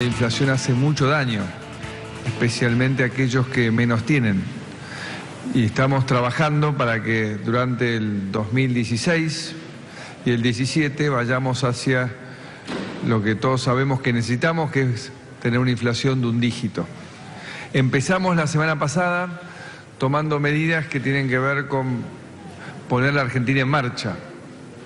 La inflación hace mucho daño, especialmente a aquellos que menos tienen. Y estamos trabajando para que durante el 2016 y el 17 vayamos hacia lo que todos sabemos que necesitamos, que es tener una inflación de un dígito. Empezamos la semana pasada tomando medidas que tienen que ver con poner la Argentina en marcha,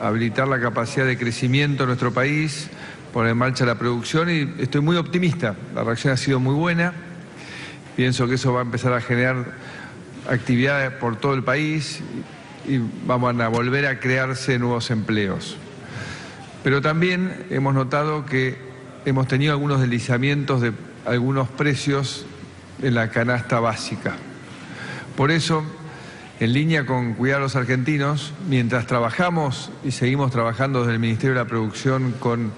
habilitar la capacidad de crecimiento de nuestro país, poner en marcha la producción y estoy muy optimista. La reacción ha sido muy buena. Pienso que eso va a empezar a generar actividades por todo el país y vamos a volver a crearse nuevos empleos. Pero también hemos notado que hemos tenido algunos deslizamientos de algunos precios en la canasta básica. Por eso, en línea con cuidar a los argentinos, mientras trabajamos y seguimos trabajando desde el Ministerio de la Producción con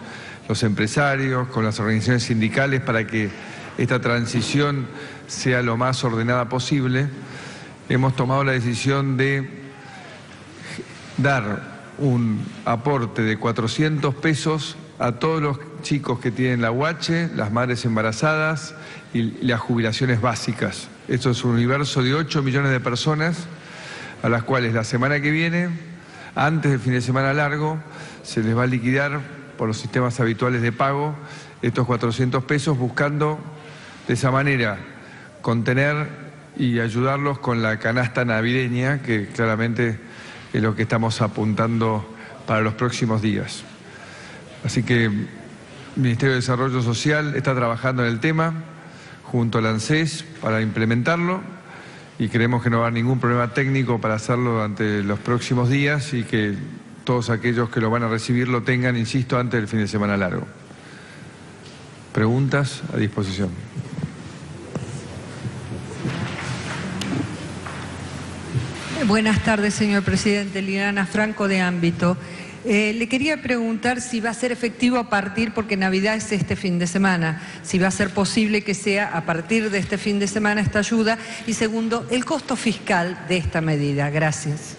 los empresarios, con las organizaciones sindicales para que esta transición sea lo más ordenada posible, hemos tomado la decisión de dar un aporte de 400 pesos a todos los chicos que tienen la UH, las madres embarazadas y las jubilaciones básicas. Esto es un universo de 8 millones de personas a las cuales la semana que viene, antes del fin de semana largo, se les va a liquidar por los sistemas habituales de pago estos 400 pesos, buscando de esa manera contener y ayudarlos con la canasta navideña, que claramente es lo que estamos apuntando para los próximos días. Así que el Ministerio de Desarrollo Social está trabajando en el tema junto al ANSES para implementarlo y creemos que no va a haber ningún problema técnico para hacerlo durante los próximos días y que todos aquellos que lo van a recibir lo tengan, insisto, antes del fin de semana largo. Preguntas a disposición. Buenas tardes, señor presidente. Liliana Franco de Ámbito. Eh, le quería preguntar si va a ser efectivo a partir, porque Navidad es este fin de semana, si va a ser posible que sea a partir de este fin de semana esta ayuda. Y segundo, el costo fiscal de esta medida. Gracias.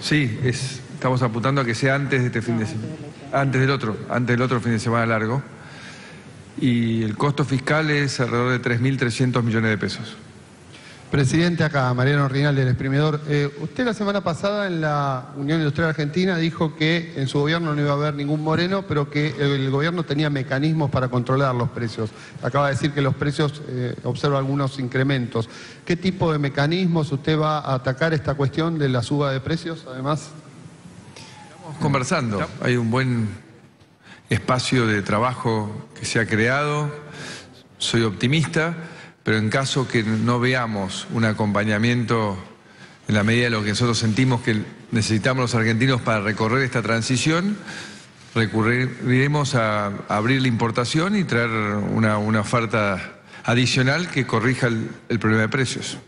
Sí, es, estamos apuntando a que sea antes de este fin de semana, antes del otro, antes del otro fin de semana largo. Y el costo fiscal es alrededor de 3.300 millones de pesos. Presidente, acá Mariano Rinaldi, el exprimidor. Eh, usted la semana pasada en la Unión Industrial Argentina dijo que en su gobierno no iba a haber ningún moreno, pero que el, gobierno tenía mecanismos para controlar los precios. Acaba de decir que los precios eh, observa algunos incrementos. ¿Qué tipo de mecanismos usted va a atacar esta cuestión de la suba de precios, además? Conversando. Hay un buen espacio de trabajo que se ha creado. Soy optimista pero en caso que no veamos un acompañamiento en la medida de lo que nosotros sentimos que necesitamos los argentinos para recorrer esta transición, recurriremos a abrir la importación y traer una, oferta adicional que corrija el, problema de precios.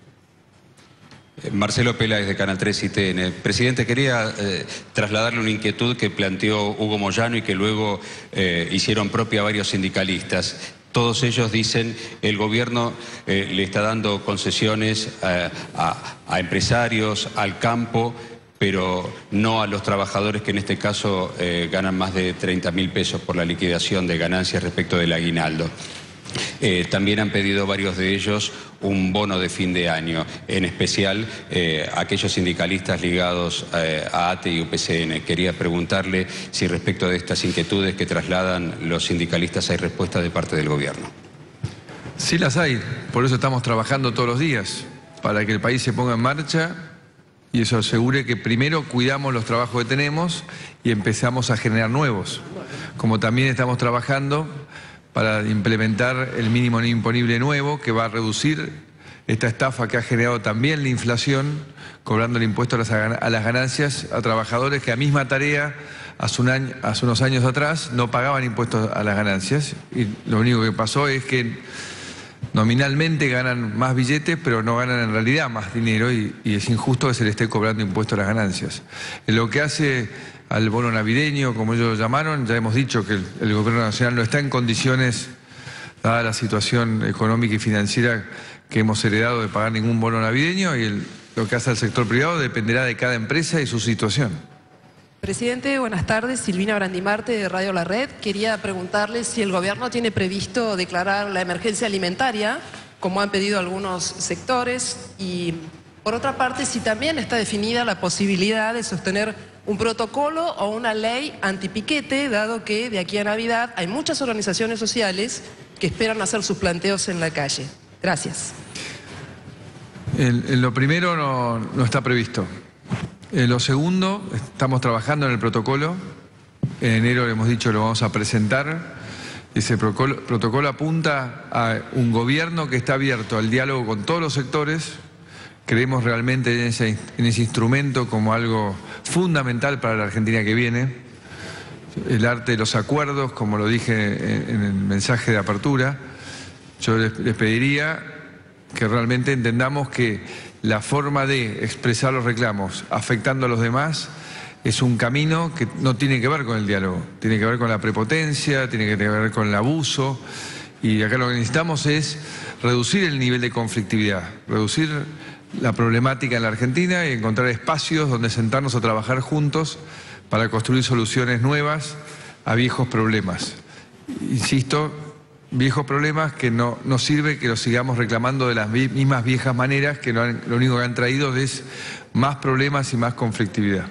Eh, Marcelo Peláez de Canal 3 y TN. Presidente, quería eh, trasladarle una inquietud que planteó Hugo Moyano y que luego eh, hicieron propia varios sindicalistas. Todos ellos dicen el gobierno le está dando concesiones a, empresarios, al campo, pero no a los trabajadores que en este caso ganan más de 30 mil pesos por la liquidación de ganancias respecto del aguinaldo. Eh, también han pedido varios de ellos un bono de fin de año, en especial eh, aquellos sindicalistas ligados eh, a ATE y UPCN. Quería preguntarle si respecto de estas inquietudes que trasladan los sindicalistas hay respuesta de parte del gobierno. Sí las hay, por eso estamos trabajando todos los días, para que el país se ponga en marcha y eso asegure que primero cuidamos los trabajos que tenemos y empezamos a generar nuevos. Como también estamos trabajando para implementar el mínimo imponible nuevo que va a reducir esta estafa que ha generado también la inflación, cobrando el impuesto a las ganancias a trabajadores que a misma tarea hace, unos años atrás no pagaban impuestos a las ganancias y lo único que pasó es que nominalmente ganan más billetes, pero no ganan en realidad más dinero y, es injusto que se le esté cobrando impuestos a las ganancias. lo que hace al bono navideño, como ellos lo llamaron. Ya hemos dicho que el, gobierno nacional no está en condiciones, dada la situación económica y financiera que hemos heredado, de pagar ningún bono navideño y lo que hace el sector privado dependerá de cada empresa y su situación. Presidente, buenas tardes. Silvina Brandimarte de Radio La Red. Quería preguntarle si el gobierno tiene previsto declarar la emergencia alimentaria, como han pedido algunos sectores, y por otra parte, si también está definida la posibilidad de sostener un protocolo o una ley antipiquete, dado que de aquí a Navidad hay muchas organizaciones sociales que esperan hacer sus planteos en la calle. Gracias. En, en lo primero no, está previsto. En lo segundo, estamos trabajando en el protocolo. En enero le hemos dicho lo vamos a presentar. Ese protocolo apunta a un gobierno que está abierto al diálogo con todos los sectores. Creemos realmente en ese, en ese instrumento como algo fundamental para la Argentina que viene. El arte de los acuerdos, como lo dije en, en el mensaje de apertura. Yo les, les pediría que realmente entendamos que la forma de expresar los reclamos afectando a los demás es un camino que no tiene que ver con el diálogo, tiene que ver con la prepotencia, tiene que ver con el abuso y acá lo que necesitamos es reducir el nivel de conflictividad, reducir la problemática en la Argentina y encontrar espacios donde sentarnos a trabajar juntos para construir soluciones nuevas a viejos problemas. Insisto, viejos problemas que no, no sirve que los sigamos reclamando de las mismas viejas maneras que lo, han, lo único que han traído es más problemas y más conflictividad.